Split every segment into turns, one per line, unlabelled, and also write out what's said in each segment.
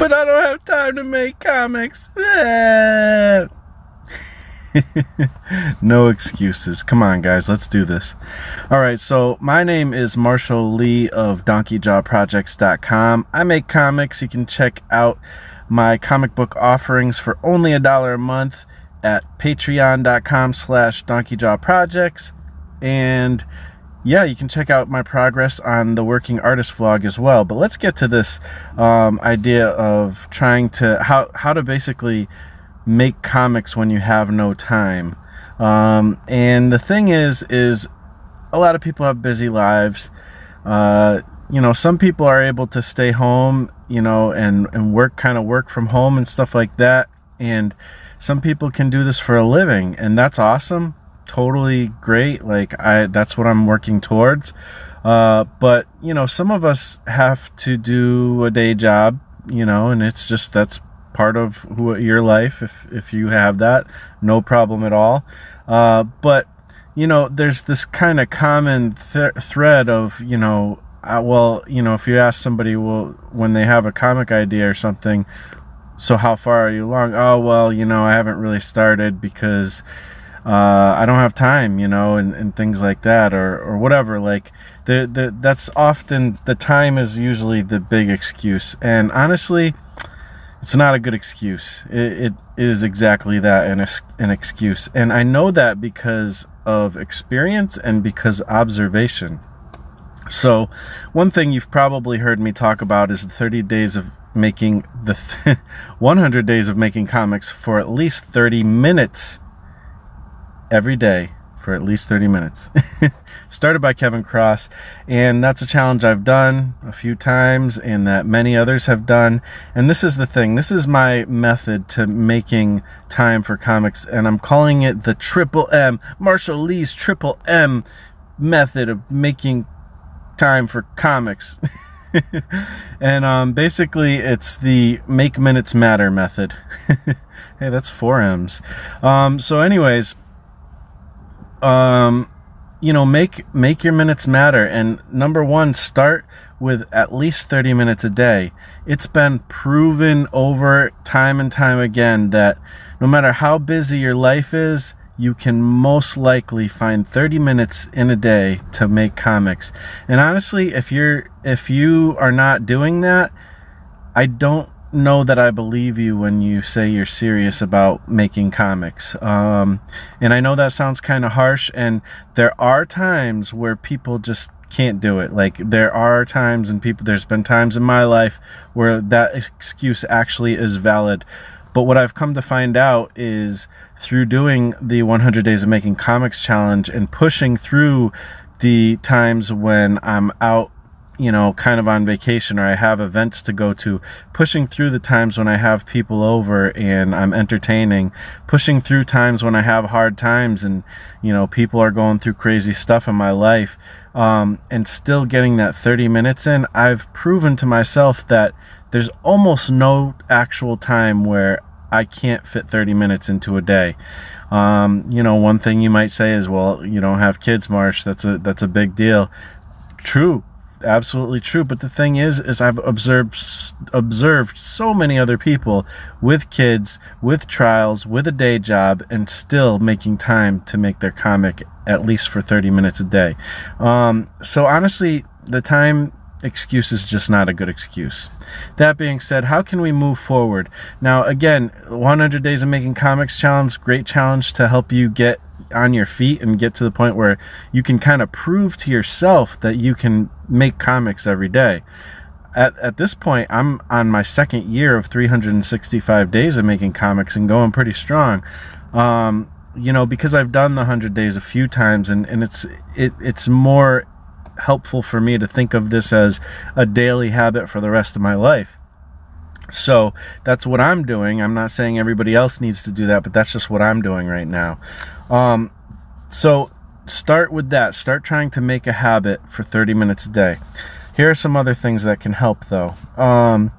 but I don't have time to make comics. no excuses. Come on, guys, let's do this. All right, so my name is Marshall Lee of DonkeyJawProjects.com. I make comics. You can check out my comic book offerings for only a dollar a month at patreon.com slash donkeyjawprojects. And yeah, you can check out my progress on the working artist vlog as well. But let's get to this um, idea of trying to how how to basically make comics when you have no time. Um, and the thing is, is a lot of people have busy lives. Uh, you know, some people are able to stay home, you know, and and work kind of work from home and stuff like that. And some people can do this for a living, and that's awesome totally great. Like I, that's what I'm working towards. Uh, but you know, some of us have to do a day job, you know, and it's just that's part of who, your life. If if you have that, no problem at all. Uh, but you know, there's this kind of common th- thread of you know, uh, well, you know, if you ask somebody, well, when they have a comic idea or something, so how far are you along? Oh well, you know, I haven't really started because uh, I don't have time, you know, and, and things like that, or, or whatever. Like, the, the, that's often, the time is usually the big excuse. And honestly, it's not a good excuse. It, it is exactly that, an, an excuse. And I know that because of experience and because observation. So, one thing you've probably heard me talk about is the 30 days of making the 100 days of making comics for at least 30 minutes every day for at least 30 minutes. Started by Kevin Cross, and that's a challenge I've done a few times and that many others have done. And this is the thing this is my method to making time for comics, and I'm calling it the Triple M, Marshall Lee's Triple M method of making time for comics. and um, basically, it's the make minutes matter method. hey, that's four M's. Um, so, anyways, um, you know, make make your minutes matter. And number one, start with at least 30 minutes a day. It's been proven over time and time again that no matter how busy your life is, you can most likely find 30 minutes in a day to make comics. And honestly, if you're if you are not doing that, I don't know that I believe you when you say you're serious about making comics. Um, and I know that sounds kind of harsh, and there are times where people just can't do it. Like there are times and people there's been times in my life where that excuse actually is valid. But what I've come to find out is through doing the 100 days of making comics challenge and pushing through the times when I'm out you know, kind of on vacation or I have events to go to, pushing through the times when I have people over and I'm entertaining, pushing through times when I have hard times and, you know, people are going through crazy stuff in my life, um, and still getting that 30 minutes in, I've proven to myself that there's almost no actual time where I can't fit 30 minutes into a day. Um, you know, one thing you might say is, well, you don't have kids, Marsh. That's a that's a big deal. True, absolutely true. But the thing is, is I've observed observed so many other people with kids, with trials, with a day job, and still making time to make their comic at least for 30 minutes a day. Um, so honestly, the time excuse is just not a good excuse. That being said, how can we move forward? Now, again, 100 Days of Making Comics Challenge, great challenge to help you get on your feet and get to the point where you can kind of prove to yourself that you can make comics every day. At, at this point, I'm on my second year of 365 days of making comics and going pretty strong. Um, you know, because I've done the 100 days a few times and, and it's it it's more helpful for me to think of this as a daily habit for the rest of my life. So that's what I'm doing. I'm not saying everybody else needs to do that, but that's just what I'm doing right now. Um, so start with that. Start trying to make a habit for 30 minutes a day. Here are some other things that can help though. Um,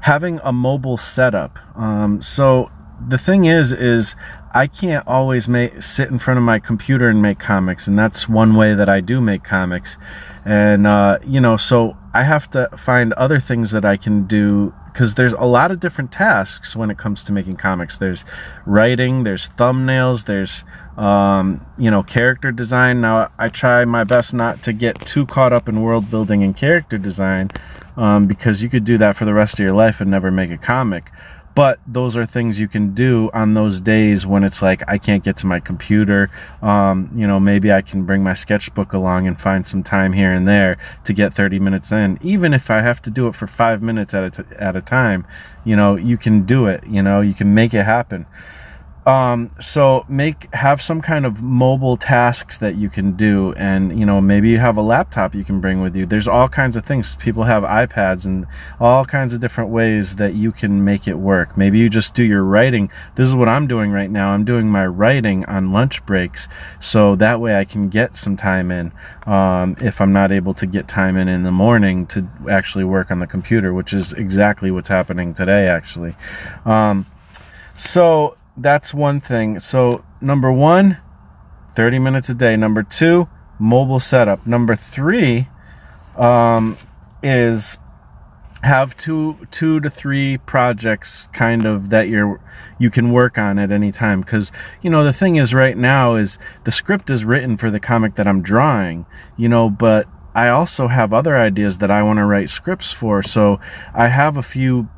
having a mobile setup. Um, so the thing is, is I can't always make sit in front of my computer and make comics, and that's one way that I do make comics. And uh, you know, so I have to find other things that I can do because there's a lot of different tasks when it comes to making comics. There's writing, there's thumbnails, there's um, you know character design. Now I try my best not to get too caught up in world building and character design um, because you could do that for the rest of your life and never make a comic but those are things you can do on those days when it's like I can't get to my computer. Um, you know, maybe I can bring my sketchbook along and find some time here and there to get 30 minutes in. Even if I have to do it for five minutes at a, t- at a time, you know, you can do it. You know, you can make it happen. Um, so make have some kind of mobile tasks that you can do, and you know maybe you have a laptop you can bring with you. There's all kinds of things. People have iPads and all kinds of different ways that you can make it work. Maybe you just do your writing. This is what I'm doing right now. I'm doing my writing on lunch breaks, so that way I can get some time in. Um, if I'm not able to get time in in the morning to actually work on the computer, which is exactly what's happening today, actually. Um, so that's one thing. So, number one, 30 minutes a day. Number two, mobile setup. Number three um, is have two two to three projects kind of that you're you can work on at any time because you know the thing is right now is the script is written for the comic that i'm drawing you know but i also have other ideas that i want to write scripts for so i have a few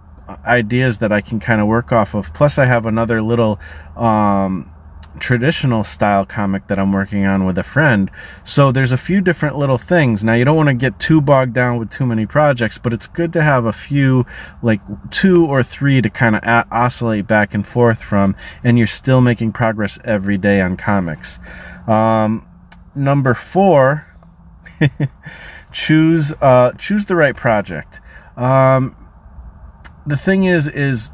ideas that I can kind of work off of. Plus, I have another little um, traditional style comic that I'm working on with a friend. So there's a few different little things. Now, you don't want to get too bogged down with too many projects, but it's good to have a few, like two or three, to kind of oscillate back and forth from, and you're still making progress every day on comics. Um, number four. choose uh, choose the right project. Um, the thing is, is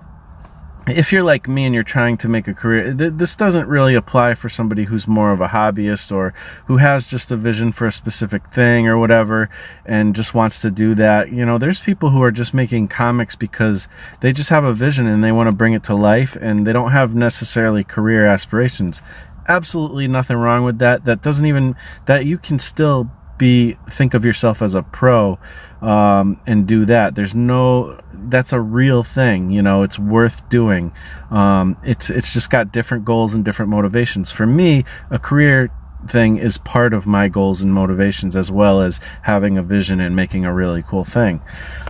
if you're like me and you're trying to make a career, th- this doesn't really apply for somebody who's more of a hobbyist or who has just a vision for a specific thing or whatever and just wants to do that. You know, there's people who are just making comics because they just have a vision and they want to bring it to life and they don't have necessarily career aspirations. Absolutely nothing wrong with that. That doesn't even, that you can still be think of yourself as a pro um, and do that. There's no that's a real thing. You know, it's worth doing. Um, it's it's just got different goals and different motivations. For me, a career thing is part of my goals and motivations as well as having a vision and making a really cool thing.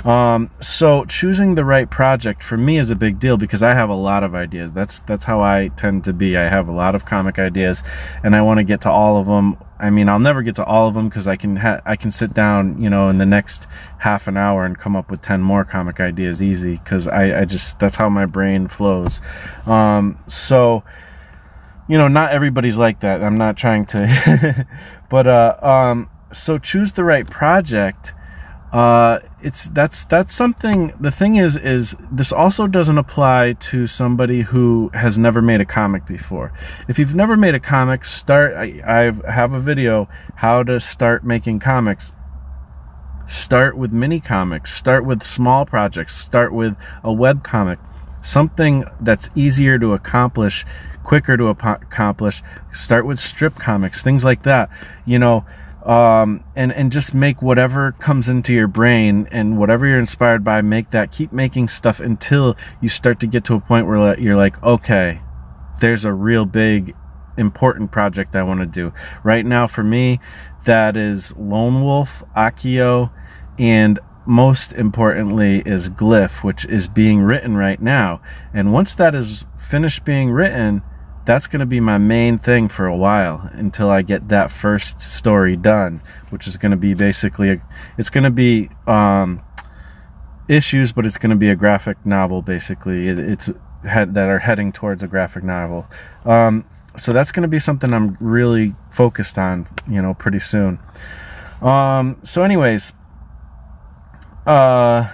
Um, so choosing the right project for me is a big deal because I have a lot of ideas. That's that's how I tend to be. I have a lot of comic ideas and I want to get to all of them. I mean, I'll never get to all of them because I can ha- I can sit down, you know, in the next half an hour and come up with 10 more comic ideas easy because I, I just that's how my brain flows. Um, so you know, not everybody's like that. I'm not trying to, but uh, um, so choose the right project. Uh, it's that's that's something. The thing is, is this also doesn't apply to somebody who has never made a comic before. If you've never made a comic, start. I, I have a video how to start making comics. Start with mini comics. Start with small projects. Start with a web comic. Something that's easier to accomplish quicker to accomplish. Start with strip comics, things like that. You know, um, and and just make whatever comes into your brain and whatever you're inspired by. Make that. Keep making stuff until you start to get to a point where you're like, okay, there's a real big important project I want to do. Right now, for me, that is Lone Wolf, Akio, and most importantly is Glyph, which is being written right now. And once that is finished being written, that's going to be my main thing for a while until I get that first story done, which is going to be basically a, it's going to be um, issues, but it's going to be a graphic novel basically. It, it's head, that are heading towards a graphic novel. Um, so that's going to be something I'm really focused on, you know, pretty soon. Um, so, anyways, uh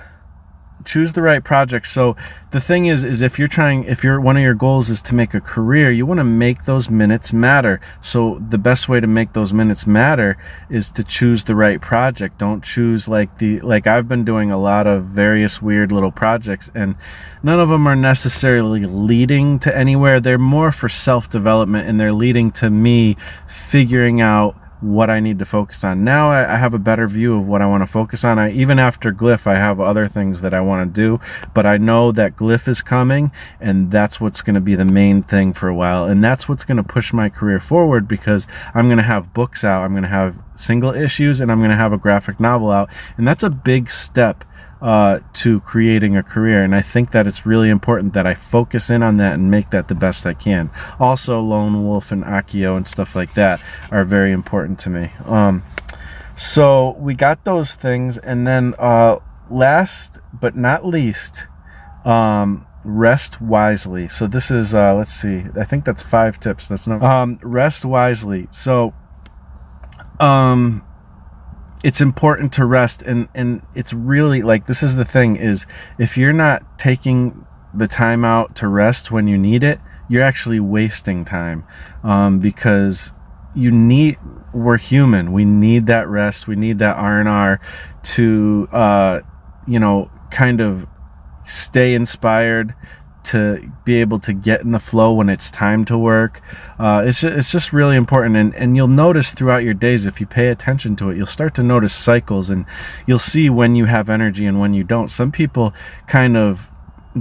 choose the right project. So the thing is, is if you're trying, if you're one of your goals is to make a career, you want to make those minutes matter. So the best way to make those minutes matter is to choose the right project. Don't choose like the, like I've been doing a lot of various weird little projects and none of them are necessarily leading to anywhere. They're more for self development and they're leading to me figuring out what I need to focus on. Now I, have a better view of what I want to focus on. I, even after Glyph, I have other things that I want to do, but I know that Glyph is coming and that's what's going to be the main thing for a while. And that's what's going to push my career forward because I'm going to have books out, I'm going to have single issues, and I'm going to have a graphic novel out. And that's a big step uh, to creating a career. And I think that it's really important that I focus in on that and make that the best I can. Also, Lone Wolf and Akio and stuff like that are very important to me. Um, so we got those things, and then uh, last but not least, um, rest wisely. So this is uh, let's see, I think that's five tips. That's not um, rest wisely. So um it's important to rest and and it's really like this is the thing is if you're not taking the time out to rest when you need it you're actually wasting time um, because you need we're human. We need that rest. We need that r&r to uh, you know kind of stay inspired to be able to get in the flow when it's time to work. Uh, it's, it's just really important. And, and you'll notice throughout your days, if you pay attention to it, you'll start to notice cycles and you'll see when you have energy and when you don't. Some people kind of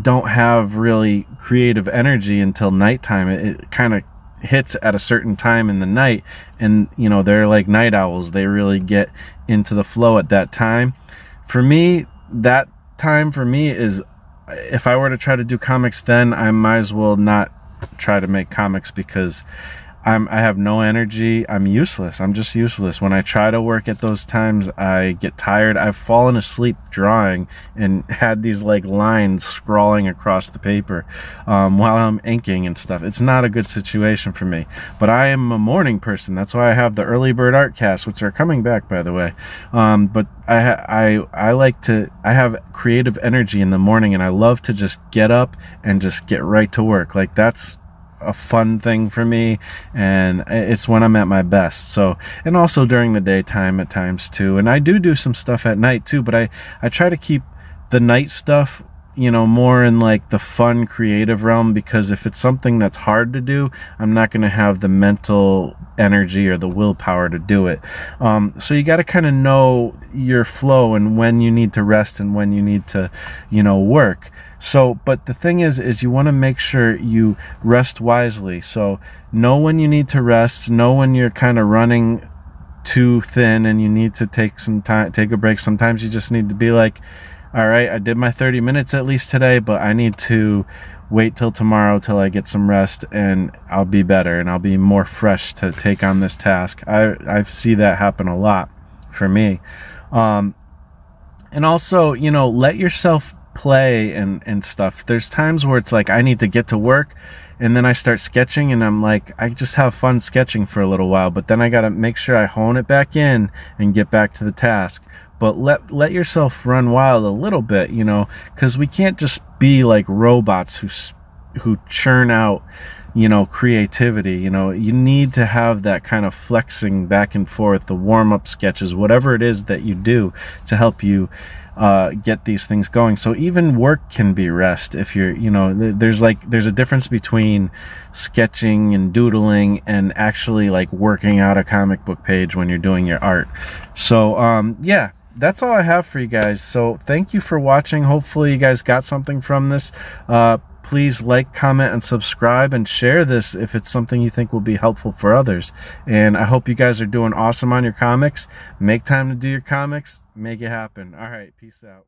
don't have really creative energy until nighttime. It, it kind of hits at a certain time in the night and you know they're like night owls they really get into the flow at that time for me that time for me is if I were to try to do comics then, I might as well not try to make comics because I'm I have no energy. I'm useless. I'm just useless. When I try to work at those times, I get tired. I've fallen asleep drawing and had these like lines scrawling across the paper um, while I'm inking and stuff. It's not a good situation for me. But I am a morning person. That's why I have the early bird art cast, which are coming back by the way. Um, but I I I like to I have creative energy in the morning, and I love to just get up and just get right to work. Like that's a fun thing for me and it's when I'm at my best. So and also during the daytime at times too and I do do some stuff at night too but I I try to keep the night stuff you know more in like the fun creative realm because if it's something that's hard to do i'm not going to have the mental energy or the willpower to do it. Um, so you got to kind of know your flow and when you need to rest and when you need to you know work so, but the thing is, is you want to make sure you rest wisely. So, know when you need to rest, know when you're kind of running too thin and you need to take some time, take a break. Sometimes you just need to be like, all right, I did my 30 minutes at least today, but I need to wait till tomorrow till I get some rest and I'll be better and I'll be more fresh to take on this task. I, I see that happen a lot for me. Um, and also, you know, let yourself play and and stuff. There's times where it's like i need to get to work and then i start sketching and i'm like i just have fun sketching for a little while but then i got to make sure i hone it back in and get back to the task. But let let yourself run wild a little bit you know because we can't just be like robots who who churn out you know creativity you know. You need to have that kind of flexing back and forth the warm-up sketches whatever it is that you do to help you uh, get these things going. So even work can be rest if you're, you know, there's like, there's a difference between sketching and doodling and actually like working out a comic book page when you're doing your art. So, um, yeah, that's all I have for you guys. So thank you for watching. Hopefully you guys got something from this. Uh, please like, comment, and subscribe and share this if it's something you think will be helpful for others. And I hope you guys are doing awesome on your comics. Make time to do your comics. Make it happen. All right. Peace out.